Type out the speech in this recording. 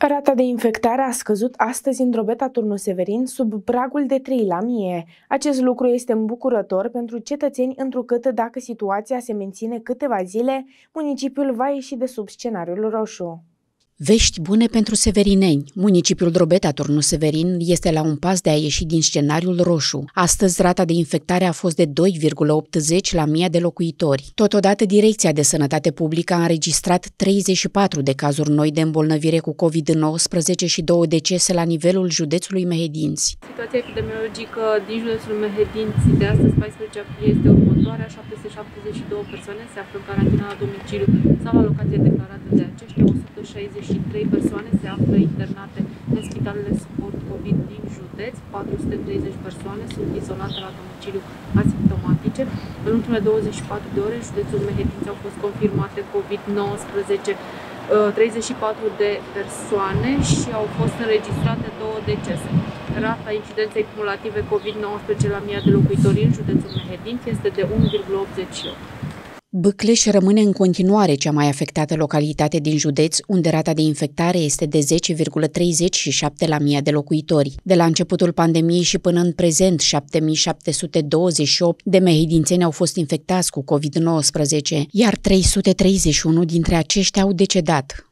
Rata de infectare a scăzut astăzi în drobeta Turnu Severin sub pragul de 3 la mie. Acest lucru este îmbucurător pentru cetățeni întrucât dacă situația se menține câteva zile, municipiul va ieși de sub scenariul roșu. Vești bune pentru severineni. Municipiul Drobeta Turnu Severin este la un pas de a ieși din scenariul roșu. Astăzi, rata de infectare a fost de 2,80 la mii de locuitori. Totodată, Direcția de Sănătate Publică a înregistrat 34 de cazuri noi de îmbolnăvire cu COVID-19 și două decese la nivelul județului Mehedinți. Situația epidemiologică din județul Mehedinți de astăzi, 14 aprilie, este următoarea. 772 persoane se află în carantină la domiciliu sau la locație declarată de aceștia. 163 persoane se află internate în spitalele suport COVID din județ, 430 persoane sunt izolate la domiciliu asimptomatice. În ultimele 24 de ore, în județul Mehedinți au fost confirmate COVID-19 34 uh, de persoane și au fost înregistrate două decese. Rata incidenței cumulative COVID-19 la 1000 de locuitori în județul Mehedinți este de 1,88. Bâcleș rămâne în continuare cea mai afectată localitate din județ, unde rata de infectare este de 10,37 la mii de locuitori. De la începutul pandemiei și până în prezent, 7728 de mehidințeni au fost infectați cu COVID-19, iar 331 dintre aceștia au decedat.